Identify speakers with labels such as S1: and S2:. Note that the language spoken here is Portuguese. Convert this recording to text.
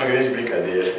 S1: uma grande brincadeira.